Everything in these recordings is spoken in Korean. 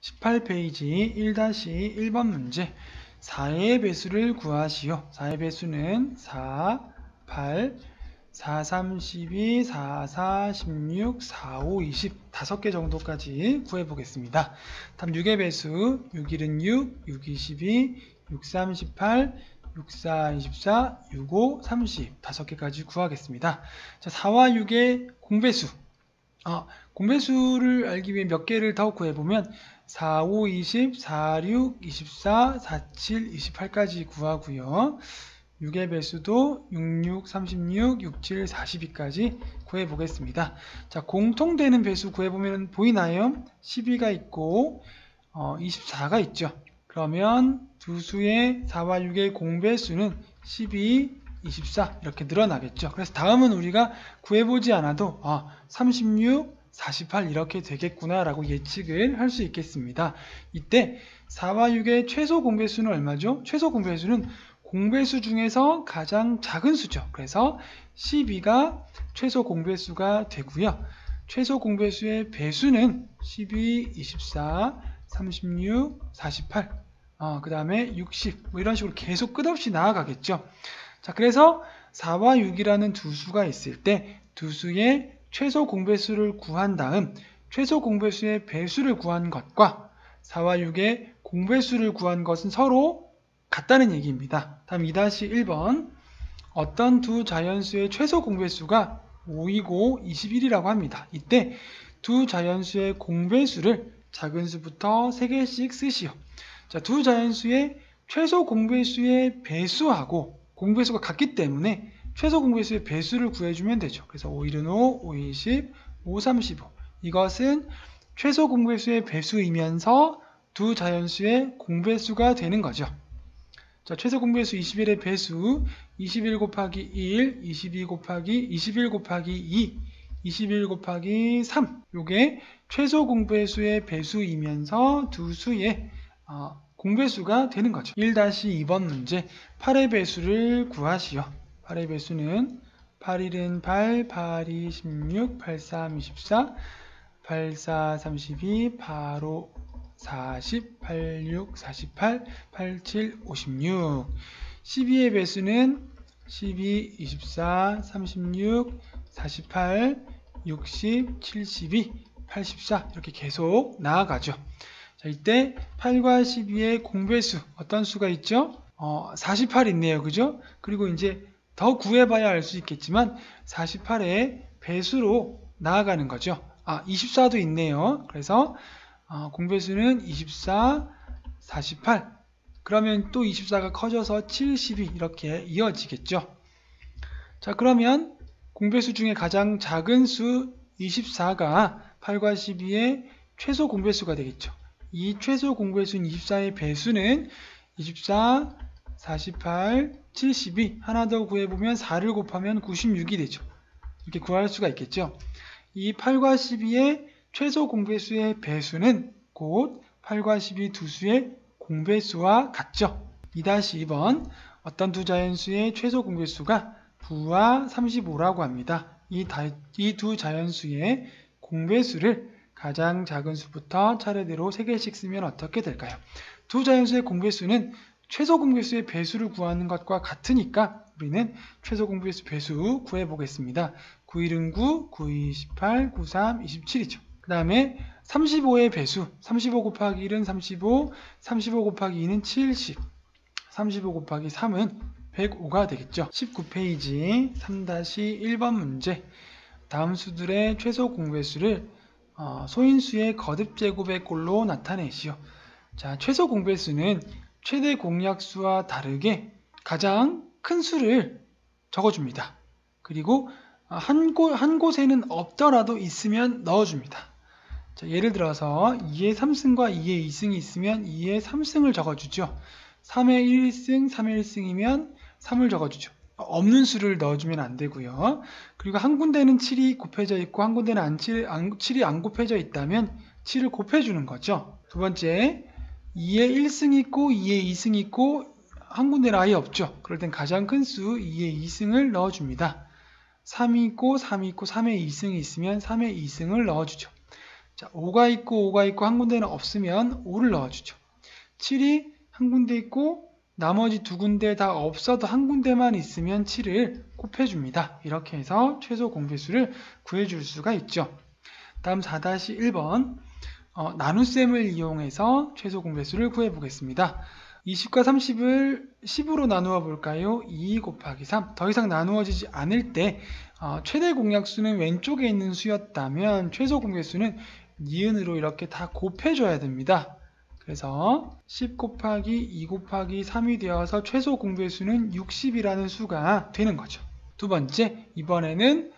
18페이지 1-1번 문제 4의 배수를 구하시오. 4의 배수는 4, 8, 4, 3, 12, 4, 4, 16, 4, 5, 20 5개 정도까지 구해보겠습니다. 다음 6의 배수 6, 1은 6, 6, 22, 6, 3, 18, 6, 4, 24, 6, 5, 30 5개까지 구하겠습니다. 자, 4와 6의 공배수 아, 공배수를 알기 위해 몇 개를 더 구해보면 4, 5, 20, 4, 6, 24, 4, 7, 28까지 구하고요. 6의 배수도 6, 6, 36, 6, 7, 42까지 구해보겠습니다. 자, 공통되는 배수 구해보면 보이나요? 12가 있고 어, 24가 있죠. 그러면 두 수의 4와 6의 공배수는 12, 24 이렇게 늘어나겠죠. 그래서 다음은 우리가 구해보지 않아도 아, 36, 48 이렇게 되겠구나 라고 예측을 할 수 있겠습니다. 이때 4와 6의 최소 공배수는 얼마죠? 최소 공배수는 공배수 중에서 가장 작은 수죠. 그래서 12가 최소 공배수가 되고요. 최소 공배수의 배수는 12, 24, 36, 48, 어, 그 다음에 60, 뭐 이런 식으로 계속 끝없이 나아가겠죠. 자, 그래서 4와 6이라는 두 수가 있을 때 두 수의 최소 공배수를 구한 다음 최소 공배수의 배수를 구한 것과 4와 6의 공배수를 구한 것은 서로 같다는 얘기입니다. 다음 2-1번 어떤 두 자연수의 최소 공배수가 5이고 21이라고 합니다. 이때 두 자연수의 공배수를 작은 수부터 3개씩 쓰시오. 자, 두 자연수의 최소 공배수의 배수하고 공배수가 같기 때문에 최소 공배수의 배수를 구해주면 되죠. 그래서 5, 1은 5, 5, 20, 5, 35 이것은 최소 공배수의 배수이면서 두 자연수의 공배수가 되는 거죠. 자, 최소 공배수 21의 배수 21 곱하기 1, 22 곱하기 21 곱하기 2, 21 곱하기 3 요게 최소 공배수의 배수이면서 두 수의 어, 공배수가 되는 거죠. 1-2번 문제 8의 배수를 구하시오. 8의 배수는 8일은 8, 8이 16, 8, 3, 24, 8, 4, 32, 8, 5, 40, 8, 6, 48, 8, 7, 56 12의 배수는 12, 24, 36, 48, 60, 72, 84 이렇게 계속 나아가죠. 자, 이때 8과 12의 공배수 어떤 수가 있죠? 어, 48 있네요. 그죠? 그리고 이제 더 구해봐야 알 수 있겠지만 48의 배수로 나아가는 거죠. 아, 24도 있네요. 그래서 어, 공배수는 24, 48 그러면 또 24가 커져서 72 이렇게 이어지겠죠. 자 그러면 공배수 중에 가장 작은 수 24가 8과 12의 최소 공배수가 되겠죠. 이 최소 공배수인 24의 배수는 24, 48, 72 하나 더 구해보면 4를 곱하면 96이 되죠. 이렇게 구할 수가 있겠죠. 이 8과 12의 최소 공배수의 배수는 곧 8과 12 두 수의 공배수와 같죠. 2-2번 어떤 두 자연수의 최소 공배수가 9와 35라고 합니다. 이두 자연수의 공배수를 가장 작은 수부터 차례대로 3개씩 쓰면 어떻게 될까요? 두 자연수의 공배수는 최소 공배수의 배수를 구하는 것과 같으니까 우리는 최소 공배수 배수 구해보겠습니다. 9, 1은 9, 9, 2, 18, 9, 3, 27이죠. 그 다음에 35의 배수, 35 곱하기 1은 35, 35 곱하기 2는 70, 35 곱하기 3은 105가 되겠죠. 19페이지 3-1번 문제 다음 수들의 최소 공배수를 어, 소인수의 거듭 제곱의 꼴로 나타내시오. 자, 최소 공배수는 최대 공약수와 다르게 가장 큰 수를 적어줍니다. 그리고 한, 곳, 한 곳에는 없더라도 있으면 넣어줍니다. 자, 예를 들어서 2의 3승과 2의 2승이 있으면 2의 3승을 적어주죠. 3의 1승, 3의 1승이면 3을 적어주죠. 없는 수를 넣어주면 안 되고요. 그리고 한 군데는 7이 곱해져 있고 한 군데는 안 7, 안, 7이 안 곱해져 있다면 7을 곱해주는 거죠. 두 번째, 2에 1승 있고 2에 2승 있고 한 군데는 아예 없죠. 그럴 땐 가장 큰 수 2에 2승을 넣어줍니다. 3이 있고 3이 있고 3에 2승이 있으면 3에 2승을 넣어주죠. 자, 5가 있고 5가 있고 한 군데는 없으면 5를 넣어주죠. 7이 한 군데 있고 나머지 두 군데 다 없어도 한 군데만 있으면 7을 곱해줍니다. 이렇게 해서 최소 공배수를 구해줄 수가 있죠. 다음 4-1번 어, 나눗셈을 이용해서 최소 공배수를 구해보겠습니다. 20과 30을 10으로 나누어 볼까요? 2 곱하기 3. 더 이상 나누어지지 않을 때 어, 최대 공약수는 왼쪽에 있는 수였다면 최소 공배수는 니은으로 이렇게 다 곱해줘야 됩니다. 그래서 10 곱하기 2 곱하기 3이 되어서 최소 공배수는 60이라는 수가 되는 거죠. 두 번째, 이번에는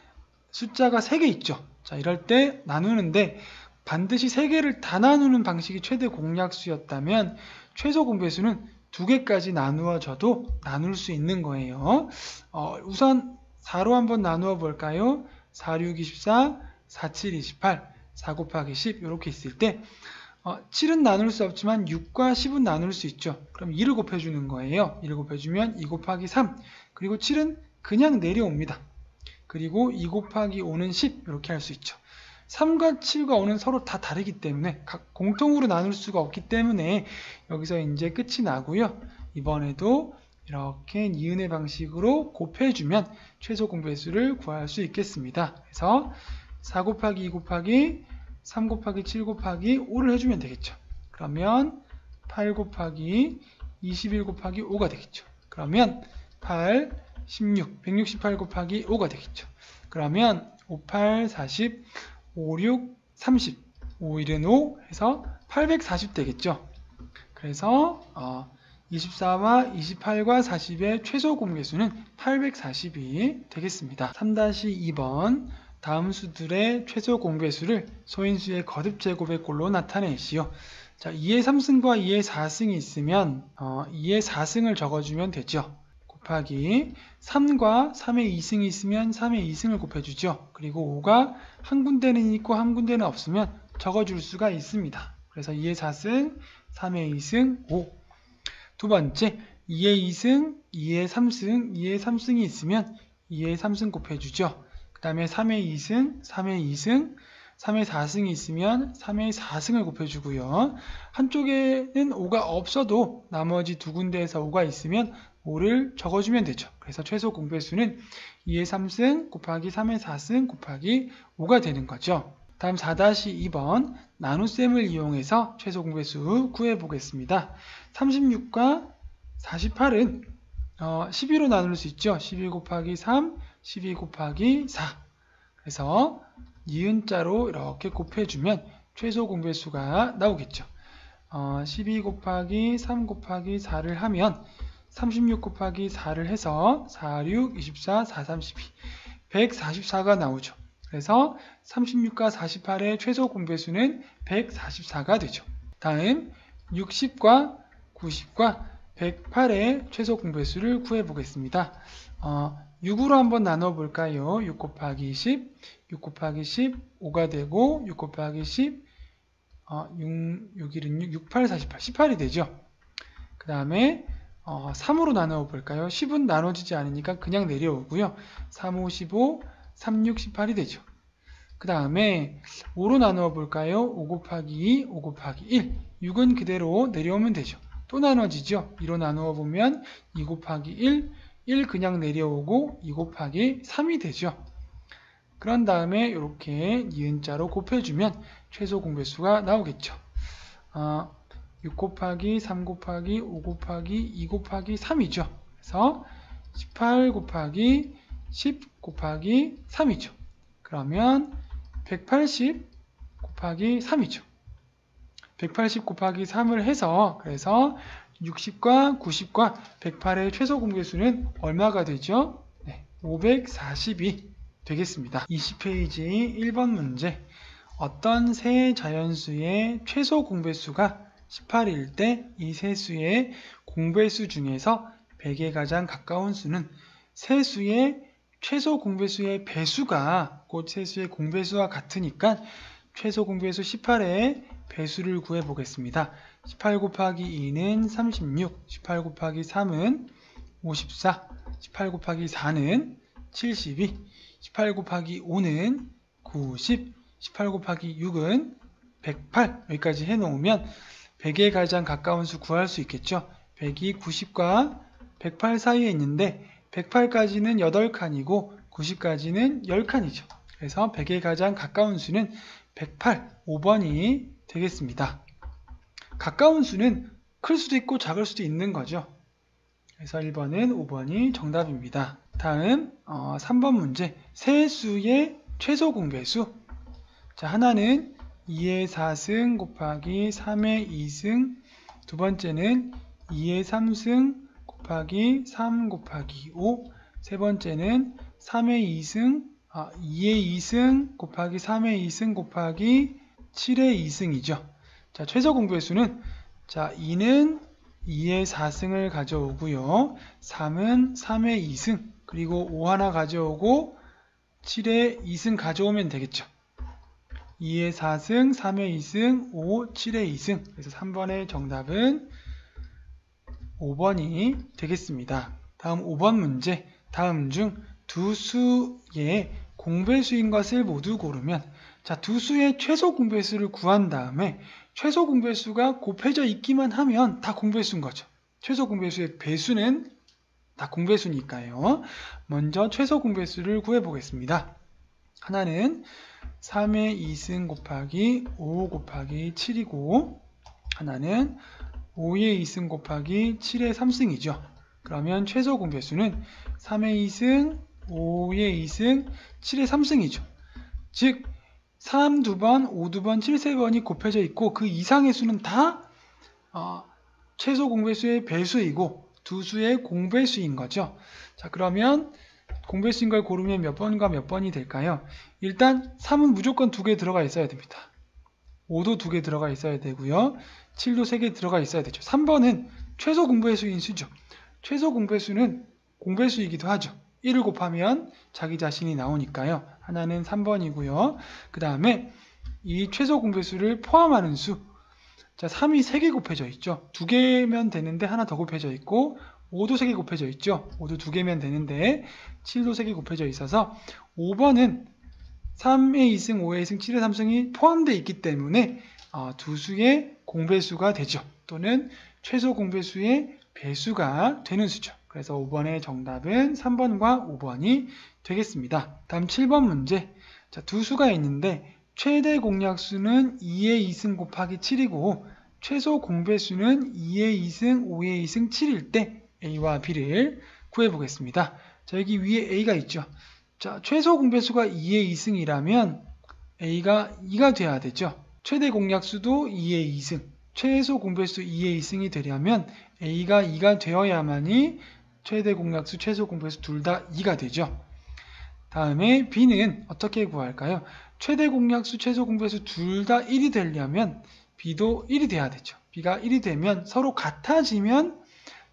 숫자가 3개 있죠. 자, 이럴 때 나누는데 반드시 3개를 다 나누는 방식이 최대 공약수였다면 최소 공배수는 2개까지 나누어져도 나눌 수 있는 거예요. 어, 우선 4로 한번 나누어 볼까요? 4, 6, 24, 4, 7, 28, 4 곱하기 10 이렇게 있을 때 어, 7은 나눌 수 없지만 6과 10은 나눌 수 있죠. 그럼 2를 곱해주는 거예요. 2를 곱해주면 2 곱하기 3 그리고 7은 그냥 내려옵니다. 그리고 2 곱하기 5는 10 이렇게 할 수 있죠. 3과 7과 5는 서로 다 다르기 때문에 각 공통으로 나눌 수가 없기 때문에 여기서 이제 끝이 나고요. 이번에도 이렇게 니은의 방식으로 곱해주면 최소 공배수를 구할 수 있겠습니다. 그래서 4 곱하기 2 곱하기 3 곱하기 7 곱하기 5를 해주면 되겠죠. 그러면 8 곱하기 21 곱하기 5가 되겠죠. 그러면 8, 16, 168 곱하기 5가 되겠죠. 그러면 5, 8, 40, 5, 6, 30, 5, 1은 5 해서 840 되겠죠. 그래서 어, 24와 28과 40의 최소 공개수는 840이 되겠습니다. 3-2번 다음 수들의 최소 공배수를 소인수의 거듭 제곱의 꼴로 나타내시오. 자, 2의 3승과 2의 4승이 있으면 어, 2의 4승을 적어주면 되죠. 곱하기 3과 3의 2승이 있으면 3의 2승을 곱해주죠. 그리고 5가 한 군데는 있고 한 군데는 없으면 적어줄 수가 있습니다. 그래서 2의 4승, 3의 2승, 5. 두 번째, 2의 2승, 2의 3승, 2의 3승이 있으면 2의 3승 곱해주죠. 그 다음에 3의 2승, 3의 2승, 3의 4승이 있으면 3의 4승을 곱해주고요. 한쪽에는 5가 없어도 나머지 두 군데에서 5가 있으면 5를 적어주면 되죠. 그래서 최소 공배수는 2의 3승 곱하기 3의 4승 곱하기 5가 되는 거죠. 다음 4-2번 나눗셈을 이용해서 최소 공배수 구해 보겠습니다. 36과 48은 어, 12로 나눌 수 있죠. 12 곱하기 3, 12 곱하기 4 그래서 이은자로 이렇게 곱해주면 최소 공배수가 나오겠죠. 어, 12 곱하기 3 곱하기 4를 하면 36 곱하기 4를 해서 4, 6, 24, 4, 32 144가 나오죠. 그래서 36과 48의 최소 공배수는 144가 되죠. 다음 60과 90과 108의 최소 공배수를 구해 보겠습니다. 어, 6으로 한번 나눠 볼까요? 6 곱하기 10, 6 곱하기 10, 5가 되고 6 곱하기 10, 어, 6, 6, 1은 6, 6, 8, 48, 18이 되죠. 그 다음에 어, 3으로 나눠 볼까요? 10은 나눠지지 않으니까 그냥 내려오고요. 3, 5, 15, 3, 6, 18이 되죠. 그 다음에 5로 나누어 볼까요? 5 곱하기 2, 5 곱하기 1. 6은 그대로 내려오면 되죠. 또 나눠지죠. 2로 나누어 보면 2 곱하기 1, 1 그냥 내려오고 2 곱하기 3이 되죠. 그런 다음에 이렇게 니은자로 곱해주면 최소 공배수가 나오겠죠. 어, 6 곱하기 3 곱하기 5 곱하기 2 곱하기 3이죠. 그래서 18 곱하기 10 곱하기 3이죠. 그러면 180 곱하기 3이죠. 180 곱하기 3을 해서 그래서 60과 90과 108의 최소 공개수는 얼마가 되죠? 네, 542 되겠습니다. 20페이지 1번 문제 어떤 세 자연수의 최소 공배수가 18일 때 이 세 수의 공배수 중에서 100에 가장 가까운 수는 세 수의 최소 공배수의 배수가 곧 세 수의 공배수와 같으니까 최소 공배수 18의 배수를 구해 보겠습니다. 18 곱하기 2는 36, 18 곱하기 3은 54, 18 곱하기 4는 72, 18 곱하기 5는 90, 18 곱하기 6은 108 여기까지 해놓으면 100에 가장 가까운 수 구할 수 있겠죠. 100이 90과 108 사이에 있는데 108까지는 8칸이고 90까지는 10칸이죠. 그래서 100에 가장 가까운 수는 108, 5번이 되겠습니다. 가까운 수는 클 수도 있고 작을 수도 있는 거죠. 그래서 1번은 5번이 정답입니다. 다음 어, 3번 문제 세 수의 최소 공배수 자 하나는 2의 4승 곱하기 3의 2승 두 번째는 2의 3승 곱하기 3 곱하기 5 세 번째는 3의 2승 아, 2의 2승 곱하기 3의 2승 곱하기 7의 2승이죠. 자 최소 공배수는 자 2는 2의 4승을 가져오고요. 3은 3의 2승 그리고 5 하나 가져오고 7의 2승 가져오면 되겠죠. 2의 4승, 3의 2승, 5, 7의 2승. 그래서 3번의 정답은 5번이 되겠습니다. 다음 5번 문제. 다음 중 두 수의 공배수인 것을 모두 고르면 자, 두 수의 최소 공배수를 구한 다음에 최소 공배수가 곱해져 있기만 하면 다 공배수인 거죠. 최소 공배수의 배수는 다 공배수니까요. 먼저 최소 공배수를 구해 보겠습니다. 하나는 3의 2승 곱하기 5 곱하기 7이고 하나는 5의 2승 곱하기 7의 3승이죠. 그러면 최소 공배수는 3의 2승, 5의 2승, 7의 3승이죠. 즉, 3 2번, 5 2번, 7 3번이 곱해져 있고 그 이상의 수는 다 어, 최소 공배수의 배수이고 두 수의 공배수인 거죠. 자, 그러면 공배수인 걸 고르면 몇 번과 몇 번이 될까요? 일단 3은 무조건 두 개 들어가 있어야 됩니다. 5도 두 개 들어가 있어야 되고요. 7도 세 개 들어가 있어야 되죠. 3번은 최소 공배수인 수죠. 최소 공배수는 공배수이기도 하죠. 1을 곱하면 자기 자신이 나오니까요. 하나는 3번이고요. 그 다음에 이 최소 공배수를 포함하는 수. 자, 3이 3개 곱해져 있죠. 2개면 되는데 하나 더 곱해져 있고 5도 3개 곱해져 있죠. 5도 2개면 되는데 7도 3개 곱해져 있어서 5번은 3의 2승, 5의 2승, 7의 3승이 포함되어 있기 때문에 어, 두 수의 공배수가 되죠. 또는 최소 공배수의 배수가 되는 수죠. 그래서 5번의 정답은 3번과 5번이 되겠습니다. 다음 7번 문제. 자, 두 수가 있는데 최대 공약수는 2의 2승 곱하기 7이고 최소 공배수는 2의 2승, 5의 2승, 7일 때 A와 B를 구해보겠습니다. 자, 여기 위에 A가 있죠. 자, 최소 공배수가 2의 2승이라면 A가 2가 돼야 되죠. 최대 공약수도 2의 2승, 최소 공배수 2의 2승이 되려면 A가 2가 되어야만이 최대 공약수, 최소 공배수 둘 다 2가 되죠. 다음에 B는 어떻게 구할까요? 최대 공약수, 최소 공배수 둘 다 1이 되려면 B도 1이 돼야 되죠. B가 1이 되면 서로 같아지면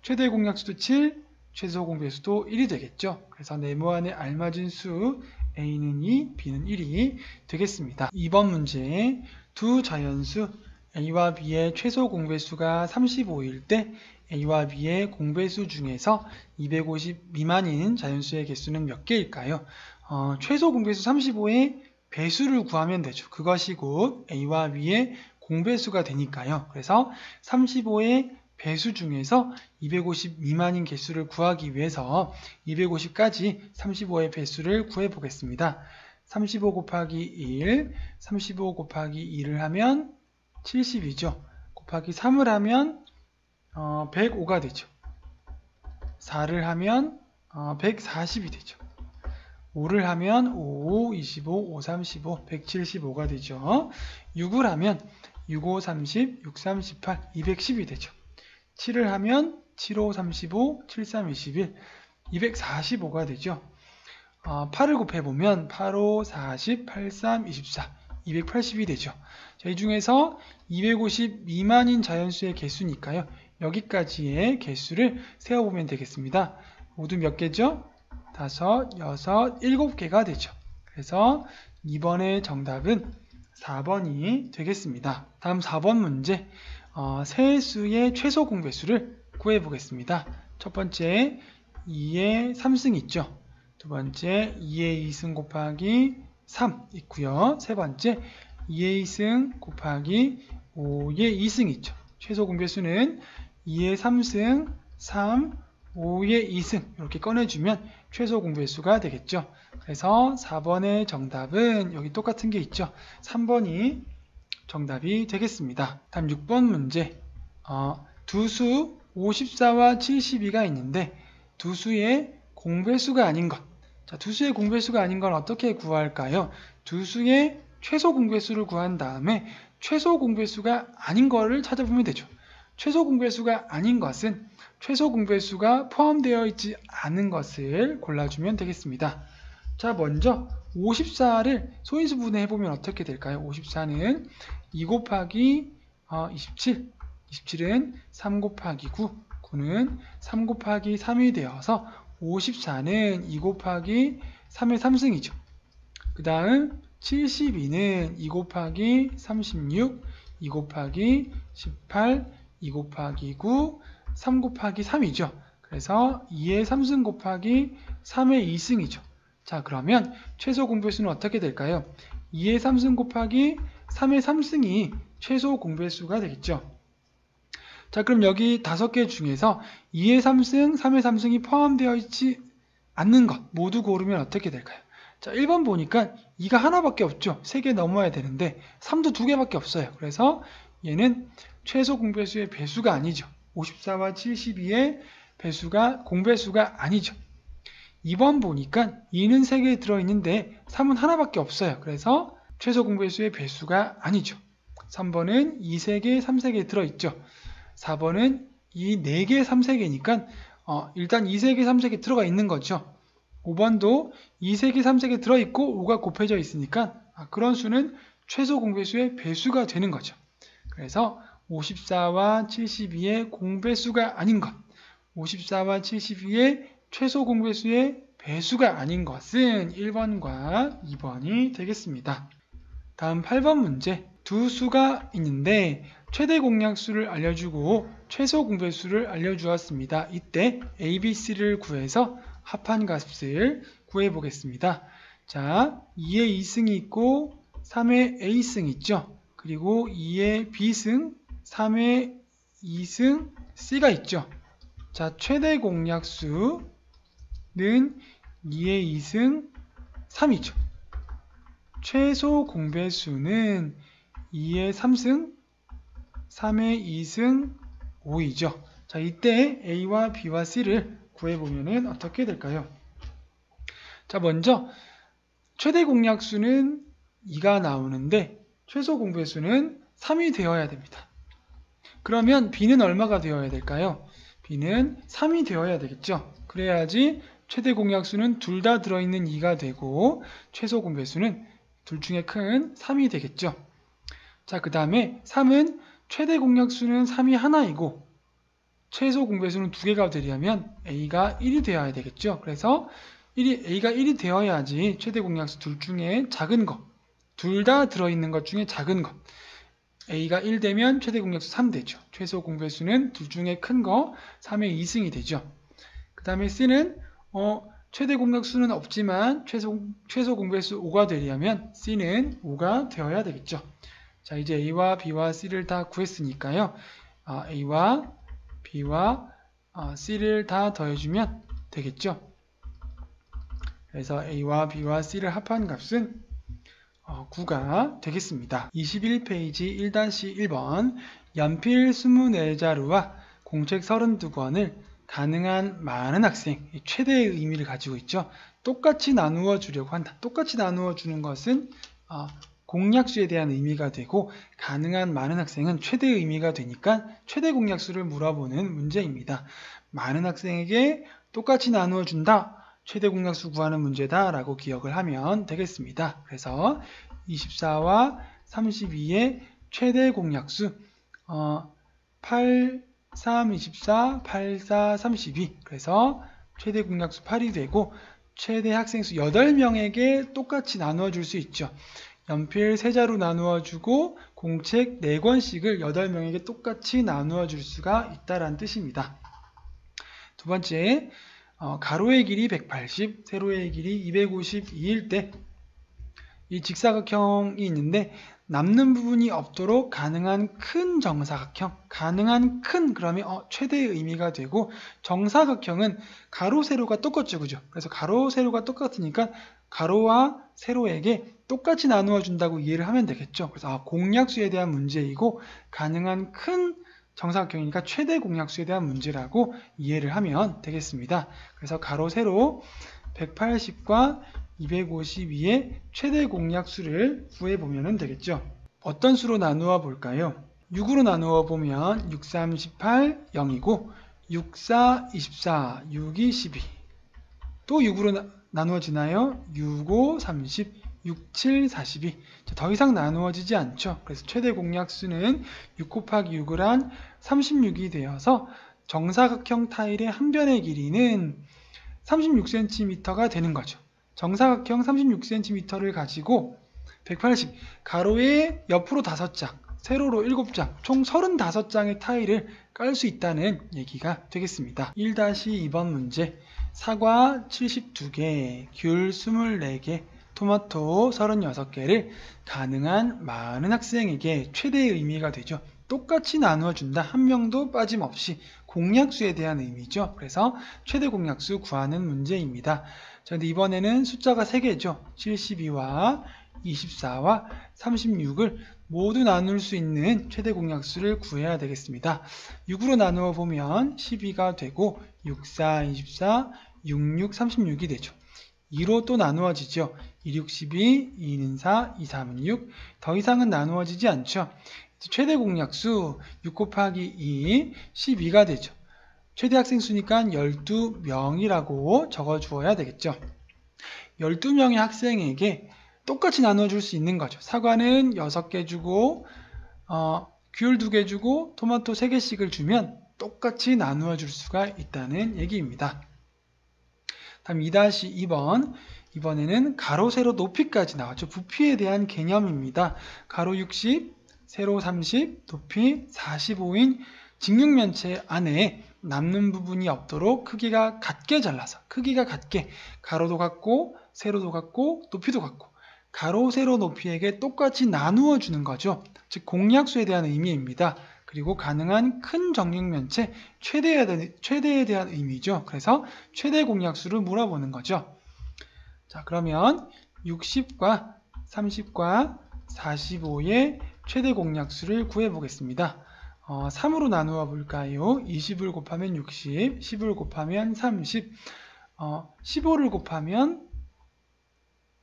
최대 공약수도 7, 최소 공배수도 1이 되겠죠. 그래서 네모 안에 알맞은 수 A는 2, B는 1이 되겠습니다. 2번 문제 두 자연수 A와 B의 최소 공배수가 35일 때 A와 B의 공배수 중에서 250 미만인 자연수의 개수는 몇 개일까요? 어, 최소 공배수 35의 배수를 구하면 되죠. 그것이 곧 A와 B의 공배수가 되니까요. 그래서 35의 배수 중에서 250 미만인 개수를 구하기 위해서 250까지 35의 배수를 구해 보겠습니다. 35 곱하기 1, 35 곱하기 2를 하면 70이죠. 곱하기 3을 하면 어, 105가 되죠. 4를 하면 어, 140이 되죠. 5를 하면 5, 25, 5, 35, 175가 되죠. 6을 하면 6, 5, 30, 6, 3, 18, 210이 되죠. 7을 하면 7, 5, 35, 7, 3, 21, 245가 되죠. 어, 8을 곱해보면 8, 5, 40, 8, 3, 24, 280이 되죠. 자, 이 중에서 250 미만인 자연수의 개수니까요. 여기까지의 개수를 세어보면 되겠습니다. 모두 몇 개죠? 다섯, 여섯, 일곱 개가 되죠. 그래서 2번의 정답은 4번이 되겠습니다. 다음 4번 문제 어, 세 수의 최소 공배수를 구해보겠습니다. 첫 번째 2의 3승 있죠. 두 번째 2의 2승 곱하기 3 있고요. 세 번째 2의 2승 곱하기 5의 2승 있죠. 최소 공배수는 2의 3승, 3, 5의 2승 이렇게 꺼내주면 최소 공배수가 되겠죠. 그래서 4번의 정답은 여기 똑같은 게 있죠. 3번이 정답이 되겠습니다. 다음 6번 문제 어, 두 수 54와 72가 있는데 두 수의 공배수가 아닌 것 자, 두 수의 공배수가 아닌 걸 어떻게 구할까요? 두 수의 최소 공배수를 구한 다음에 최소 공배수가 아닌 거를 찾아보면 되죠. 최소 공배수가 아닌 것은 최소 공배수가 포함되어 있지 않은 것을 골라주면 되겠습니다. 자, 먼저 54를 소인수 분해해보면 어떻게 될까요? 54는 2 곱하기 27, 27은 3 곱하기 9, 9는 3 곱하기 3이 되어서 54는 2 곱하기 3의 3승이죠. 그 다음 72는 2 곱하기 36, 2 곱하기 18, 2 곱하기 9, 3 곱하기 3이죠. 그래서 2의 3승 곱하기 3의 2승이죠. 자 그러면 최소 공배수는 어떻게 될까요? 2의 3승 곱하기 3의 3승이 최소 공배수가 되겠죠. 자 그럼 여기 다섯 개 중에서 2의 3승, 3의 3승이 포함되어 있지 않는 것 모두 고르면 어떻게 될까요? 자 1번 보니까 2가 하나밖에 없죠. 3개 넘어야 되는데 3도 2개밖에 없어요. 그래서 얘는 최소 공배수의 배수가 아니죠. 54와 72의 배수가 공배수가 아니죠. 2번 보니까 2는 3개 들어있는데 3은 하나밖에 없어요. 그래서 최소 공배수의 배수가 아니죠. 3번은 2, 3개, 3, 3개 들어있죠. 4번은 2, 4개, 3, 3개니까 어, 일단 2, 3개, 3, 3개 들어가 있는 거죠. 5번도 2, 3개, 3, 3개 들어있고 5가 곱해져 있으니까 아, 그런 수는 최소 공배수의 배수가 되는 거죠. 그래서 54와 72의 공배수가 아닌 것, 54와 72의 최소 공배수의 배수가 아닌 것은 1번과 2번이 되겠습니다. 다음 8번 문제. 두 수가 있는데 최대 공약수를 알려주고 최소 공배수를 알려주었습니다. 이때 A, B, C를 구해서 합한 값을 구해 보겠습니다. 자, 2의 2승이 있고 3의 A승 있죠. 그리고 2의 B승, 3의 2승 C가 있죠. 자, 최대 공약수 는 2의 2승 3이죠. 최소 공배수는 2의 3승, 3의 2승, 5이죠. 자, 이때 A와 B와 C를 구해보면 어떻게 될까요? 자, 먼저 최대 공약수는 2가 나오는데 최소 공배수는 3이 되어야 됩니다. 그러면 B는 얼마가 되어야 될까요? B는 3이 되어야 되겠죠. 그래야지 최대 공약수는 둘 다 들어있는 2가 되고 최소 공배수는 둘 중에 큰 3이 되겠죠. 자, 그 다음에 3은 최대 공약수는 3이 하나이고 최소 공배수는 두 개가 되려면 A가 1이 되어야 되겠죠. 그래서 1이, A가 1이 되어야지 최대 공약수 둘 중에 작은 것, 둘 다 들어있는 것 중에 작은 것. A가 1 되면 최대 공약수 3 되죠. 최소 공배수는 둘 중에 큰 거 3의 2승이 되죠. 그 다음에 C는 어, 최대 공약수는 없지만 최소, 최소 공배수 5가 되려면 C는 5가 되어야 되겠죠. 자 이제 A와 B와 C를 다 구했으니까요. 아, A와 B와 아, C를 다 더해주면 되겠죠. 그래서 A와 B와 C를 합한 값은 어, 9가 되겠습니다. 21페이지 1-1번 연필 24자루와 공책 32권을 가능한 많은 학생, 최대의 의미를 가지고 있죠. 똑같이 나누어 주려고 한다. 똑같이 나누어 주는 것은 어, 공약수에 대한 의미가 되고 가능한 많은 학생은 최대의 의미가 되니까 최대 공약수를 물어보는 문제입니다. 많은 학생에게 똑같이 나누어 준다. 최대 공약수 구하는 문제다 라고 기억을 하면 되겠습니다. 그래서 24와 32의 최대 공약수 어, 8, 3, 24, 8, 4, 32 그래서 최대 공약수 8이 되고 최대 학생수 8명에게 똑같이 나누어 줄 수 있죠. 연필 3자로 나누어 주고 공책 4권씩을 8명에게 똑같이 나누어 줄 수가 있다는 뜻입니다. 두 번째, 어, 가로의 길이 180, 세로의 길이 252일 때 이 직사각형이 있는데 남는 부분이 없도록 가능한 큰 정사각형, 가능한 큰 그러면 어, 최대의 의미가 되고 정사각형은 가로 세로가 똑같죠, 그죠? 그래서 가로 세로가 똑같으니까 가로와 세로에게 똑같이 나누어 준다고 이해를 하면 되겠죠. 그래서 아, 공약수에 대한 문제이고 가능한 큰 정사각형이니까 최대 공약수에 대한 문제라고 이해를 하면 되겠습니다. 그래서 가로 세로 180과 252의 최대 공약수를 구해보면 되겠죠. 어떤 수로 나누어 볼까요? 6으로 나누어 보면 6, 38, 0이고 6, 4, 24, 6, 2, 12. 또 6으로 나, 나누어지나요? 6, 5, 30, 6, 7, 42. 더 이상 나누어지지 않죠. 그래서 최대 공약수는 6 곱하기 6을 한 36이 되어서 정사각형 타일의 한 변의 길이는 36cm가 되는 거죠. 정사각형 36cm를 가지고 180 가로에 옆으로 5장, 세로로 7장, 총 35장의 타일을 깔 수 있다는 얘기가 되겠습니다. 1-2번 문제 사과 72개, 귤 24개, 토마토 36개를 가능한 많은 학생에게 최대의 의미가 되죠. 똑같이 나누어 준다. 한 명도 빠짐없이 공약수에 대한 의미죠. 그래서 최대 공약수 구하는 문제입니다. 자, 근데 이번에는 숫자가 3개죠. 72와 24와 36을 모두 나눌 수 있는 최대 공약수를 구해야 되겠습니다. 6으로 나누어 보면 12가 되고 6, 4, 24, 6, 6, 36이 되죠. 2로 또 나누어지죠. 2, 6, 12, 2는 4, 2, 3은 6. 더 이상은 나누어지지 않죠. 최대 공약수 6 곱하기 2, 12가 되죠. 최대 학생 수니까 12명이라고 적어 주어야 되겠죠. 12명의 학생에게 똑같이 나눠 줄 수 있는 거죠. 사과는 6개 주고 어, 귤 2개 주고 토마토 3개씩을 주면 똑같이 나누어 줄 수가 있다는 얘기입니다. 다음 2-2번 이번에는 가로, 세로, 높이까지 나왔죠. 부피에 대한 개념입니다. 가로 60, 세로 30, 높이 45인 직육면체 안에 남는 부분이 없도록 크기가 같게 잘라서 크기가 같게 가로도 같고 세로도 같고 높이도 같고 가로 세로 높이에게 똑같이 나누어 주는 거죠. 즉 공약수에 대한 의미입니다. 그리고 가능한 큰 정육면체 최대에 대한, 최대에 대한 의미죠. 그래서 최대 공약수를 물어보는 거죠. 자 그러면 60과 30과 45의 최대 공약수를 구해 보겠습니다. 어, 3으로 나누어 볼까요? 20을 곱하면 60, 10을 곱하면 30, 어, 15를 곱하면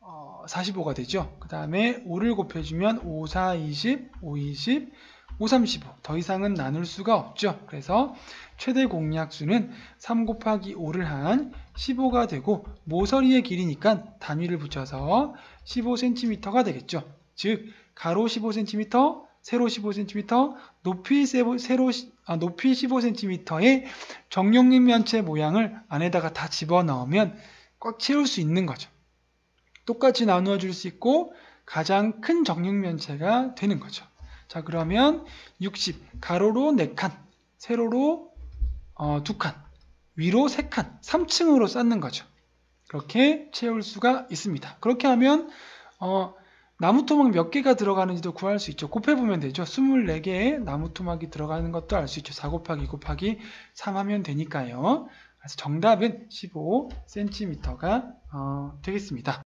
어, 45가 되죠. 그 다음에 5를 곱해주면 5, 4, 20, 5, 20, 5, 35. 더 이상은 나눌 수가 없죠. 그래서 최대 공약수는 3 곱하기 5를 한 15가 되고 모서리의 길이니까 단위를 붙여서 15cm가 되겠죠. 즉 가로 15cm, 세로 15cm, 높이, 세로, 세로 아, 높이 15cm의 정육면 면체 모양을 안에다가 다 집어넣으면 꽉 채울 수 있는 거죠. 똑같이 나누어 줄 수 있고 가장 큰 정육 면체가 되는 거죠. 자 그러면 60 가로로 4칸, 세로로 어, 2칸, 위로 3칸, 3층으로 쌓는 거죠. 그렇게 채울 수가 있습니다. 그렇게 하면 어, 나무 토막 몇 개가 들어가는지도 구할 수 있죠. 곱해보면 되죠. 24개의 나무 토막이 들어가는 것도 알 수 있죠. 4 곱하기 2 곱하기 3 하면 되니까요. 그래서 정답은 15cm가 어, 되겠습니다.